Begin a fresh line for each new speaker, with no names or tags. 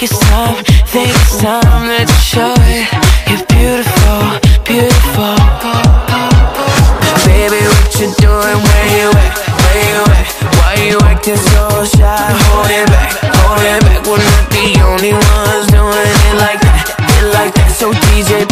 think it's time, think it's time that you show it. doing? Where you at? Where you at? Why you acting so shy? Holding back, holding back. We're not the only ones doing it like that, it like that. So DJ.